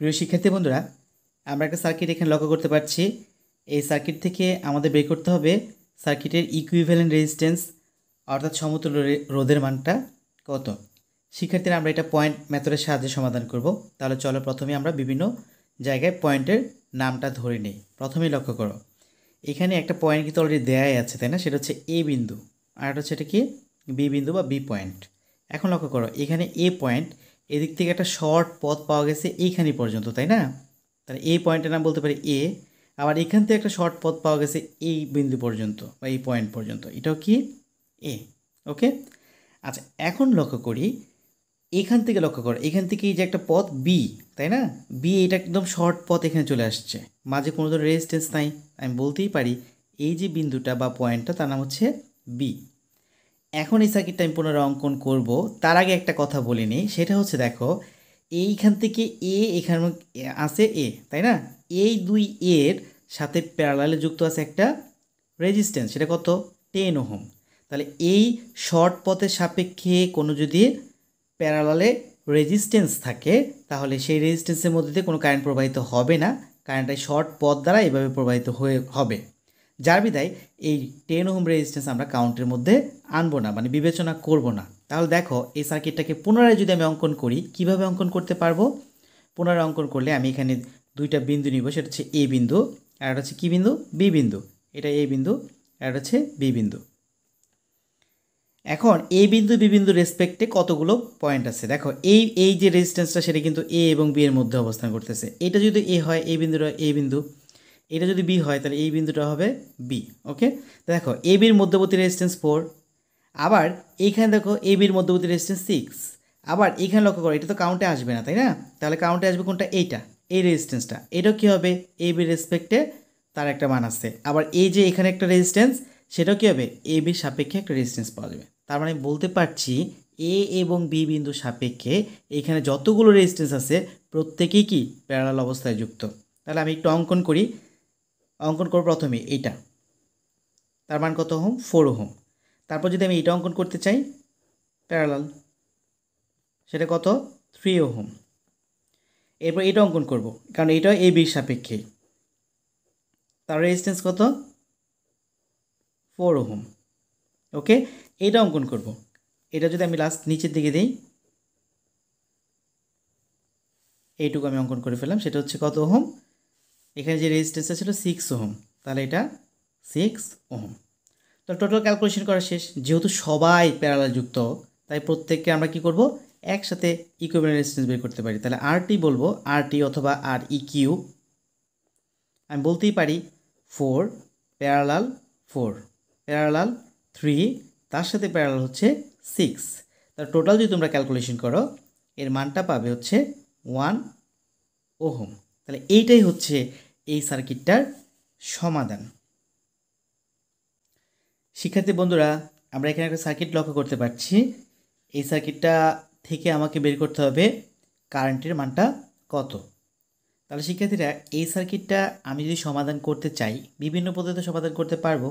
প্রিয় শিক্ষার্থী বন্ধুরা, আমরা একটা সার্কিট এখানে লক্ষ্য করতে পারছি। এই সার্কিট থেকে আমাদের বের করতে হবে সার্কিটের ইকুইভ্যালেন্ট রেজিস্ট্যান্স অর্থাৎ সমতুল্য রোধের মানটা কত। শিক্ষার্থীরা, আমরা এটা পয়েন্ট মেথডের সাহায্যে সমাধান করব। তাহলে চলো প্রথমে আমরা বিভিন্ন জায়গায় পয়েন্টের নামটা ধরে নিই। প্রথমেই লক্ষ্য করো। এখানে একটা পয়েন্ট কিন্তু অলরেডি দেয়াই আছে, তাই না? সেটা হচ্ছে এ বিন্দু। আর একটা হচ্ছে এটা কি? বি বিন্দু বা বি পয়েন্ট এখন লক্ষ্য করো, এখানে এ পয়েন্ট এদিক থেকে একটা শর্ট পথ পাওয়া গেছে এইখানে পর্যন্ত, তাই না? তাহলে এই পয়েন্টের নাম বলতে পারি এ আবার এখান থেকে একটা শর্ট পথ পাওয়া গেছে এই বিন্দু পর্যন্ত, বা এই পয়েন্ট পর্যন্ত। এটাও কি? এ ওকে আচ্ছা এখন লক্ষ্য করি, এখান থেকে লক্ষ্য করো, এখান থেকে এই যে একটা পথ বি তাই না? বি এটা একদম শর্ট পথ এখানে চলে আসছে। মাঝে কোনো ধরনের রেজিস্ট্যান্স নাই। আমি বলতেই পারি, এই যে বিন্দুটা বা পয়েন্টটা তার নাম হচ্ছে বি এখন এই সার্কিটটা আমি পুনরায় অঙ্কন করব। তার আগে একটা কথা বলে নিই, সেটা হচ্ছে দেখো, এইখান থেকে এ এখানে আছে এ তাই না? এই দুই এর সাথে প্যারালালে যুক্ত আছে একটা রেজিস্ট্যান্স সেটা কত? Ten ohm. তাহলে এই শর্ট পথের সাপেক্ষে কোনো যদি প্যারালালে রেজিস্ট্যান্স থাকে, তাহলে সেই রেজিস্ট্যান্সের মধ্যে দিয়ে কোনো কারেন্ট প্রবাহিত হবে না। কারেন্টটা শর্ট পথ দ্বারা এভাবে প্রবাহিত হয়ে, হবে। যার বিদায় এই টেন ওহম রেজিস্ট্যান্স আমরা কাউন্টের মধ্যে আনব না মানে বিবেচনা করব না। তাহলে দেখো, এই সার্কিটটাকে পুনরায় যদি আমি অঙ্কন করি, কীভাবে অঙ্কন করতে পারব? পুনরায় অঙ্কন করলে আমি এখানে দুইটা বিন্দু নিব, সেটা হচ্ছে এ বিন্দু, আর এটা হচ্ছে কী বিন্দু? বি বিন্দু। এটা এ বিন্দু, আর এটা হচ্ছে বি বিন্দু। এখন এ বিন্দু বি বিন্দু রেসপেক্টে কতগুলো পয়েন্ট আছে? দেখো, এই এই যে রেজিস্ট্যান্সটা সেটা কিন্তু এ এবং বি এর মধ্যে অবস্থান করতেছে। এটা যদি এ হয় এই বিন্দুটা এ বিন্দু। এটা যদি বি হয়, তাহলে এই বিন্দুটা হবে বি ওকে দেখো এ বির মধ্যবর্তী রেজিস্ট্যান্স ফোর আবার এইখানে দেখো এ বির মধ্যবর্তী রেজিস্ট্যান্স সিক্স আবার এইখানে লক্ষ্য করো, এটা তো কাউন্টে আসবে না, তাই না? তাহলে কাউন্টে আসবে কোনটা? এইটা, এই রেজিস্ট্যান্সটা এটাও কী হবে? এ বির রেসপেক্টে তার একটা মান আছে আবার এই যে এখানে একটা রেজিস্ট্যান্স সেটাও কী হবে? এ বির সাপেক্ষে একটা রেজিস্ট্যান্স পাওয়া যাবে। তার মানে বলতে পারছি এ এবং বি বিন্দু সাপেক্ষে এখানে যতগুলো রেজিস্ট্যান্স আছে, প্রত্যেকেই কি প্যারালাল অবস্থায় যুক্ত? তাহলে আমি একটু অঙ্কন করি। অঙ্কন করব প্রথমে এইটা। তার মান কত হোম ফোর হোম তারপর যদি আমি এটা অঙ্কন করতে চাই প্যারালাল সেটা কত? থ্রি ও হোম এরপর এটা অঙ্কন করব, কারণ এটা এই বির সাপেক্ষে। তার রেজিস্ট্যান্স কত? Four ohm okay? এটা অঙ্কন করব। এটা যদি আমি লাস্ট নিচের দিকে দিই, এইটুকু আমি অঙ্কন করে ফেললাম, সেটা হচ্ছে কত ওহম? এখানে যে রেজিস্ট্যান্সটা ছিল সিক্স ওহম, তাহলে এটা সিক্স ওহম। তো টোটাল ক্যালকুলেশন করা শেষ। যেহেতু সবাই প্যারালাল যুক্ত, তাই প্রত্যেককে আমরা কি করব? একসাথে ইকুইভ্যালেন্ট রেজিস্ট্যান্স বের করতে পারি। তাহলে আর টি বলব আর টি অথবা আর ই কিউ আমি বলতেই পারি four parallel four parallel three তার সাথে প্যারালাল হচ্ছে সিক্স তার টোটাল যদি তোমরা ক্যালকুলেশন করো, এর মানটা পাবে হচ্ছে ওয়ান ওহম। তাহলে এইটাই হচ্ছে এই সার্কিটটার সমাধান। শিক্ষার্থী বন্ধুরা, আমরা এখানে একটা সার্কিট লক্ষ্য করতে পারছি। এই সার্কিটটা থেকে আমাকে বের করতে হবে কারেন্টের মানটা কত? তাহলে শিক্ষার্থীরা, এই সার্কিটটা আমি যদি সমাধান করতে চাই, বিভিন্ন পদ্ধতিতে সমাধান করতে পারব,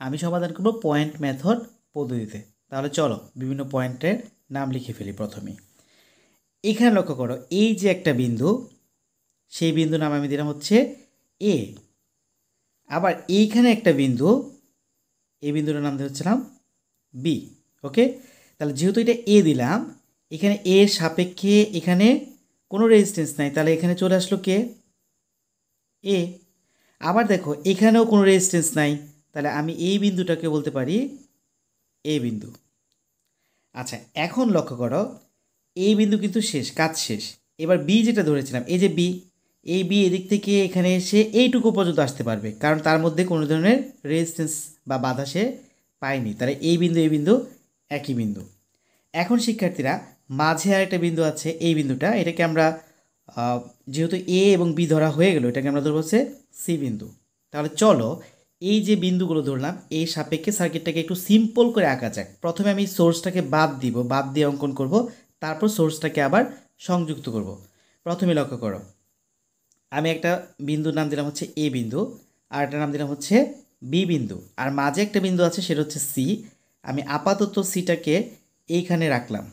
আমি সমাধান করব পয়েন্ট মেথড পদ্ধতিতে। তাহলে চলো বিভিন্ন পয়েন্টের নাম লিখে ফেলি প্রথমে। এখানে লক্ষ্য করো, এই যে একটা বিন্দু, সেই বিন্দু নাম আমি দিলাম হচ্ছে এ আবার এইখানে একটা বিন্দু, এই বিন্দুটার নাম হচ্ছিলাম বি ওকে তাহলে যেহেতু এটা এ দিলাম, এখানে এ সাপেক্ষে এখানে কোনো রেজিস্ট্যান্স নাই, তাহলে এখানে চলে আসলো কে? এ আবার দেখো, এখানেও কোনো রেজিস্ট্যান্স নাই, তাহলে আমি এই বিন্দুটাকে বলতে পারি এ বিন্দু। আচ্ছা এখন লক্ষ্য করো এই বিন্দু কিন্তু শেষ, কাজ শেষ। এবার বি যেটা ধরেছিলাম, এই যে বি এই বি এদিক থেকে এখানে এসে এইটুকু পর্যন্ত আসতে পারবে। কারণ তার মধ্যে কোনো ধরনের রেজিস্ট্যান্স বা বাধা সে পায়নি। তাহলে এই বিন্দু এই বিন্দু, একই বিন্দু। এখন শিক্ষার্থীরা, মাঝে আরেকটা বিন্দু আছে, এই বিন্দুটা। এটাকে আমরা যেহেতু এ এবং বি ধরা হয়ে গেল, এটাকে আমরা ধরবো হচ্ছে সি বিন্দু। তাহলে চলো, এই যে বিন্দুগুলো ধরলাম, এই সাপেক্ষে সার্কিটটাকে একটু সিম্পল করে আঁকা যাক। প্রথমে আমি সোর্সটাকে বাদ দিব, বাদ দিয়ে অঙ্কন করব, তারপর সোর্সটাকে আবার সংযুক্ত করব। প্রথমে লক্ষ্য করো আমি একটা বিন্দুর নাম দিলাম হচ্ছে এ বিন্দু, আর একটা নাম দিলাম হচ্ছে বি বিন্দু। আর মাঝে একটা বিন্দু আছে, সেটা হচ্ছে সি। আমি আপাতত সিটাকে এইখানে রাখলাম।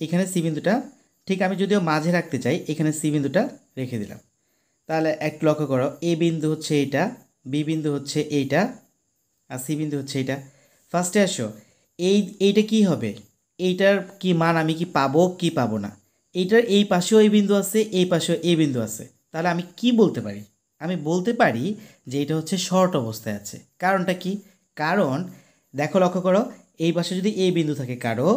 এখানে সি বিন্দুটা, ঠিক আমি যদিও মাঝে রাখতে চাই, এখানে সি বিন্দুটা রেখে দিলাম। তাহলে একটু লক্ষ্য করো, এ বিন্দু হচ্ছে এইটা, বি বিন্দু হচ্ছে এইটা, আর সি বিন্দু হচ্ছে এইটা। ফার্স্টে আসো, এই, এইটা কি হবে? এইটার কি মান আমি কি পাবো কি পাবো না? এইটার এই পাশেও এই বিন্দু আছে, এই পাশেও এই বিন্দু আছে। তাহলে আমি কি বলতে পারি? আমি বলতে পারি যে এটা হচ্ছে শর্ট অবস্থায় আছে। কারণটা কি? কারণ দেখো লক্ষ্য করো, এই পাশে যদি এই বিন্দু থাকে কারও,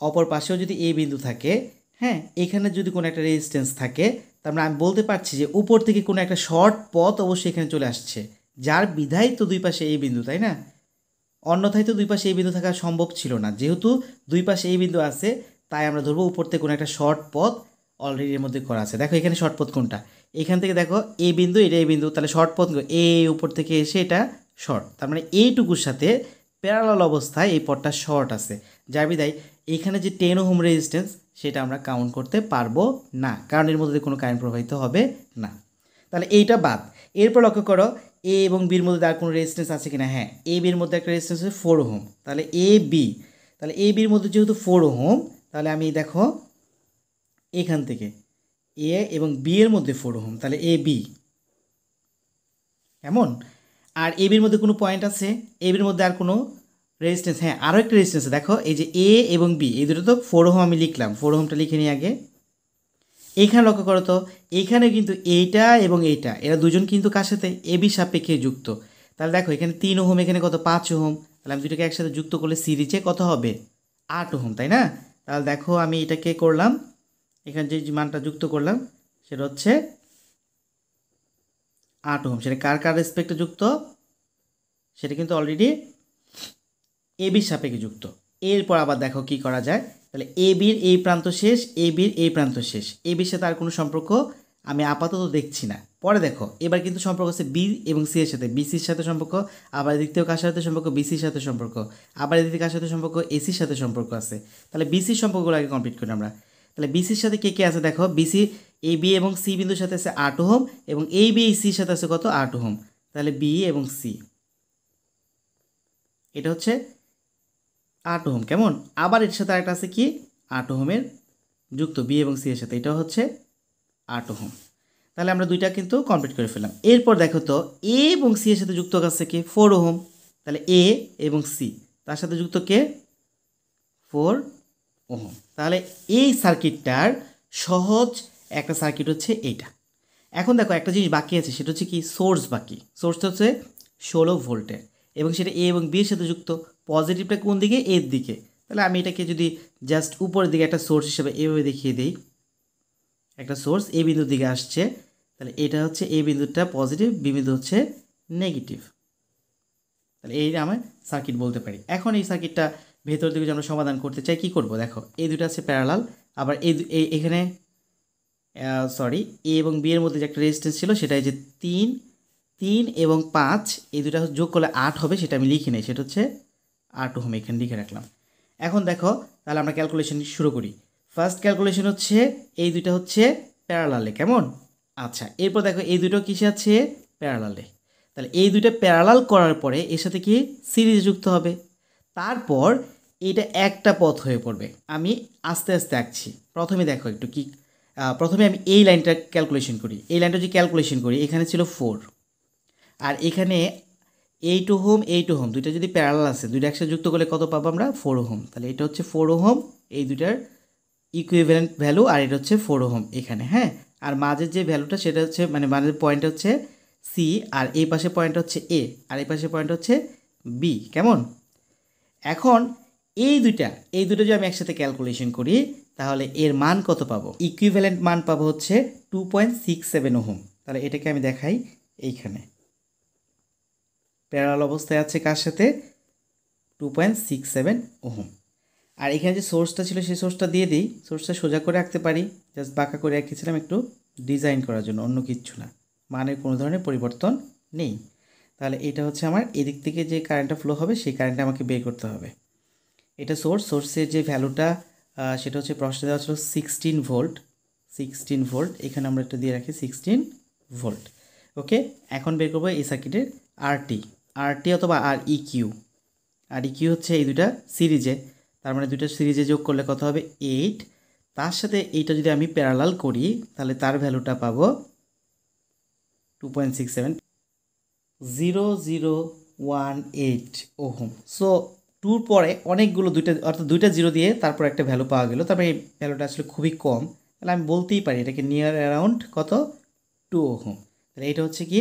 অপর পাশেও যদি এই বিন্দু থাকে হ্যাঁ এখানে যদি কোনো একটা রেজিস্ট্যান্স থাকে, তার মানে আমি বলতে পারছি যে উপর থেকে কোনো একটা শর্ট পথ অবশ্যই এখানে চলে আসছে। যার বিধায় তো দুই পাশে এই বিন্দু, তাই না? অন্যথায় তো দুই পাশে এই বিন্দু থাকা সম্ভব ছিল না। যেহেতু দুই পাশে এই বিন্দু আছে, তাই আমরা ধরবো উপর থেকে কোনো একটা শর্ট পথ অলরেডি এর মধ্যে করা আছে। দেখো এখানে শর্ট পথ কোনটা? এখান থেকে দেখো এ বিন্দু, এটা এ বিন্দু, তাহলে শর্ট পথ এ উপর থেকে এসে এটা শর্ট তার মানে এইটুকুর সাথে প্যারালাল অবস্থায় এই পথটা শর্ট আছে। যার বিদায় এখানে যে টেন হোম রেজিস্ট্যান্স সেটা আমরা কাউন্ট করতে পারব না। কারণ এর মধ্যে কোনো কারেন্ট প্রবাহিত হবে না। তাহলে এইটা বাদ। এরপর লক্ষ্য করো, এ এবং বির মধ্যে আর কোনো রেজিস্ট্যান্স আছে কিনা? হ্যাঁ এ বির মধ্যে একটা রেজিস্ট্যান্স আছে ফোর হোম তাহলে এ, বি। তাহলে এ বির মধ্যে যেহেতু ফোর হোম তাহলে আমি দেখো এখান থেকে এ এবং বি এর মধ্যে ফোর হোম তাহলে এ, বি। এমন আর এ, বির মধ্যে কোনো পয়েন্ট আছে? এ, বির মধ্যে আর কোনো রেজিস্ট্যান্স হ্যাঁ আরও একটা রেজিস্ট্যান্স দেখো, এই যে এ এবং বি, এই দুটো তো ফোর হোম আমি লিখলাম ফোর হোমটা লিখে নিই আগে। এইখানে লক্ষ্য করো তো, এইখানে কিন্তু এইটা এবং এইটা, এরা দুজন কিন্তু কার সাথে? এ, বি সাপেক্ষে যুক্ত। তাহলে দেখো, এখানে তিন ওহম, এখানে কত? পাঁচ ওহম। তাহলে আমি দুটোকে একসাথে যুক্ত করলে সিরিজে কত হবে? আট ওহম, তাই না? তাহলে দেখো, আমি এটাকে করলাম এখানে যে মানটা যুক্ত করলাম, সেটা হচ্ছে আট ওহম। সেটা কার কার রেসপেক্টে যুক্ত? সেটা কিন্তু অলরেডি এ বির সাপেক্ষে যুক্ত। এরপর আবার দেখো কি করা যায়। তাহলে এ বির এই প্রান্ত শেষ এ বির এই প্রান্ত শেষ। এ বির সাথে আর কোনো সম্পর্ক আমি আপাতত দেখছি না। পরে দেখো, এবার কিন্তু সম্পর্ক আছে বি এবং সি এর সাথে। বিসির সাথে সম্পর্ক, আবার এদিক থেকে কার সাথে সম্পর্ক? বিসির সাথে সম্পর্ক। আবার এদিক থেকে কার সাথে সম্পর্ক? এসির সাথে সম্পর্ক আছে। তাহলে বিসির সম্পর্কগুলো আগে কমপ্লিট করি আমরা। তাহলে বিসির সাথে কে কে আছে দেখো বিসি এ বি এবং সি বিন্দুর সাথে আছে আট হোম এবং এই বি এই সির সাথে আছে কত? আট হোম তাহলে বি এবং সি এটা হচ্ছে আট ওহম, কেমন? আবার এর সাথে আরেকটা আছে কি? আট ওহমের যুক্ত বি এবং সি এর সাথে, এটা হচ্ছে আট ওহম। তাহলে আমরা দুইটা কিন্তু কমপ্লিট করে ফেললাম। এরপর দেখো তো এ এবং সি এর সাথে যুক্ত আছে কি? Four ohm. তাহলে এ এবং সি তার সাথে যুক্ত কে? ফোর ওহম তাহলে এই সার্কিটটার সহজ একটা সার্কিট হচ্ছে এইটা। এখন দেখো একটা জিনিস বাকি আছে, সেটা হচ্ছে কি সোর্স বাকি। সোর্সটা হচ্ছে ষোলো ভোল্টের। এবং সেটা এ এবং বি সাথে যুক্ত। পজিটিভটা কোন দিকে? এর দিকে। তাহলে আমি এটাকে যদি জাস্ট উপরের দিকে একটা সোর্স হিসেবে এভাবে দেখিয়ে দিই। একটা সোর্স এ বিন্দুর দিকে আসছে। তাহলে এটা হচ্ছে এ বিন্দুটা পজিটিভ, বি বিন্দু হচ্ছে নেগেটিভ। তাহলে এই আমার সার্কিট বলতে পারি। এখন এই সার্কিটটা ভেতর দিকে যদি আমরা সমাধান করতে চাই, কি করব? দেখো এই দুটো আছে প্যারালাল আবার এই এখানে সরি এ এবং বি এর মধ্যে যে একটা রেজিস্ট্যান্স ছিল, সেটা যে তিন তিন এবং পাঁচ এই দুটা যোগ করলে আট হবে, সেটা আমি লিখে নিই, সেটা হচ্ছে আট হোম এখানে লিখে রাখলাম। এখন দেখো, তাহলে আমরা ক্যালকুলেশন শুরু করি। ফার্স্ট ক্যালকুলেশন হচ্ছে, এই দুইটা হচ্ছে প্যারালালে কেমন? আচ্ছা এরপর দেখো, এই দুটো কিসে আছে? প্যারালালে তাহলে এই দুইটা প্যারালাল করার পরে, এর সাথে কি সিরিজ যুক্ত হবে? তারপর এটা একটা পথ হয়ে পড়বে। আমি আস্তে আস্তে আঁকছি। প্রথমে দেখো একটু কি প্রথমে আমি এই লাইনটা ক্যালকুলেশন করি। এই লাইনটা যদি ক্যালকুলেশন করি, এখানে ছিল ফোর আর এখানে এই টু হোম এই টু হোম দুইটা যদি প্যারালাল আছে, দুইটা একসাথে যুক্ত করলে কত পাবো আমরা? ফোর হোম তাহলে এটা হচ্ছে ফোর হোম এই দুইটার ইকুইভ্যালেন্ট ভ্যালু আর এটা হচ্ছে ফোর হোম এখানে হ্যাঁ? আর মাঝের যে ভ্যালুটা সেটা হচ্ছে মানে মাঝের পয়েন্ট হচ্ছে সি আর এই পাশে পয়েন্ট হচ্ছে এ আর এই পাশে পয়েন্ট হচ্ছে বি কেমন? এখন এই দুইটা, এই দুটো যদি আমি একসাথে ক্যালকুলেশন করি, তাহলে এর মান কত পাবো? ইকুইভ্যালেন্ট মান পাবো হচ্ছে two point six seven ohm. তাহলে এটাকে আমি দেখাই এইখানে। প্যারাল অবস্থায় আছে কার সাথে? Two point six seven ohm. আর এখানে যে সোর্সটা ছিল, সেই সোর্সটা দিয়ে দিই। সোর্সটা সোজা করে রাখতে পারি। জাস্ট বাঁকা করে রেখেছিলাম একটু ডিজাইন করার জন্য, অন্য কিচ্ছু না। মানের কোনো ধরনের পরিবর্তন নেই। তাহলে এটা হচ্ছে আমার, এদিক থেকে যে কারেন্টটা ফ্লো হবে, সেই কারেন্টটা আমাকে বের করতে হবে। এটা সোর্স সোর্সের যে ভ্যালুটা সেটা হচ্ছে প্রশ্নে দেওয়া ছিল সিক্সটিন ভোল্ট সিক্সটিন ভোল্ট এখানে আমরা একটা দিয়ে রাখি সিক্সটিন ভোল্ট ওকে এখন বের করব এই সার্কিটের আরটি আরটি অথবা আর E Q R E Q হচ্ছে এই দুটা সিরিজে তার মানে দুটো সিরিজে যোগ করলে কত হবে? এইট তার সাথে এইটা যদি আমি প্যারালাল করি, তাহলে তার ভ্যালুটা পাবো two point six seven zero zero one eight ohm so টুর পরে অনেকগুলো দুইটা, অর্থাৎ দুইটা জিরো দিয়ে তারপর একটা ভ্যালু পাওয়া গেল। তবে এই ভ্যালুটা আসলে খুবই কম। তাহলে আমি বলতেই পারি, এটাকে নিয়ার অ্যারাউন্ড কত? Two ohm. তাহলে এটা হচ্ছে কি,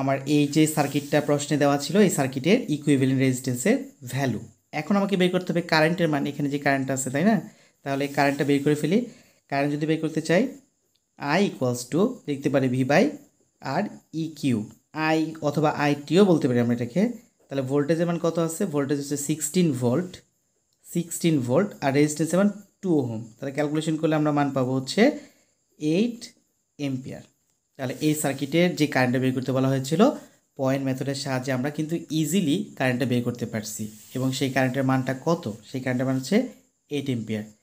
আমার এই যে সার্কিটটা প্রশ্নে দেওয়া ছিল, এই সার্কিটের ইকুইভ্যালেন্ট রেজিস্ট্যান্সের ভ্যালু এখন আমাকে বের করতে হবে কারেন্টের মান, এখানে যে কারেন্ট আছে, তাই না? তাহলে কারেন্টটা বের করে ফেলি। কারেন্ট যদি বের করতে চাই আই ইকুয়ালস টু লিখতে পারি V by R E Q I অথবা আই টিও বলতে পারি আমরা এটাকে। তাহলে ভোল্টেজের মান কত আছে ভোল্টেজ হচ্ছে সিক্সটিন ভোল্ট সিক্সটিন ভোল্ট আর রেজিস্ট্যান্সের মান টু ওহম তাহলে ক্যালকুলেশন করলে আমরা মান পাবো হচ্ছে এইট এম্পিয়ার তাহলে এই সার্কিটের যে কারেন্টটা বের করতে বলা হয়েছিল পয়েন্ট মেথডের সাহায্যে আমরা কিন্তু ইজিলি কারেন্টটা বের করতে পারছি। এবং সেই কারেন্টের মানটা কত? সেই কারেন্টের মান হচ্ছে এইট এম্পিয়ার